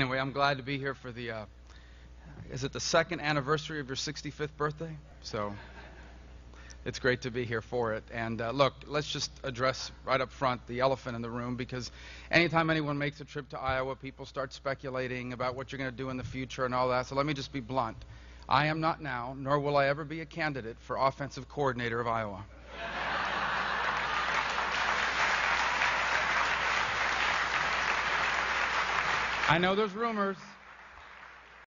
Anyway, I'm glad to be here for the, uh, is it the second anniversary of your 65th birthday? So it's great to be here for it. And uh, look, let's just address right up front the elephant in the room because anytime anyone makes a trip to Iowa, people start speculating about what you're going to do in the future and all that. So let me just be blunt. I am not now, nor will I ever be a candidate for offensive coordinator of Iowa. I know there's rumors.